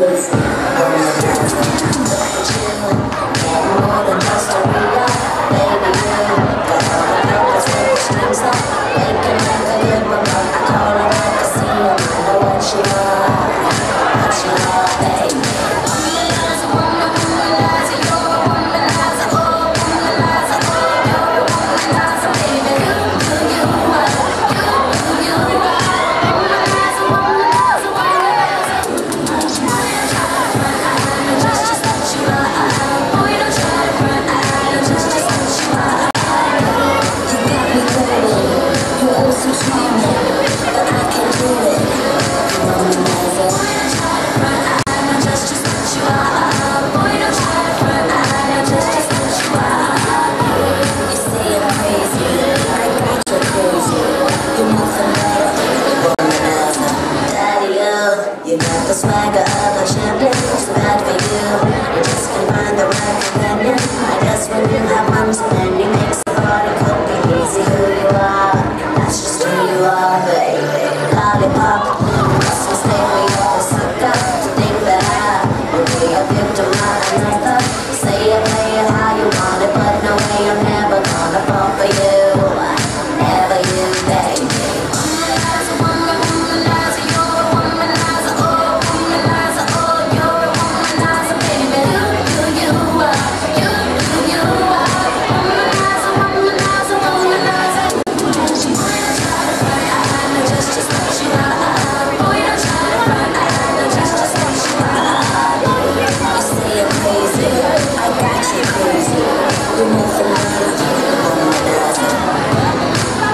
goals.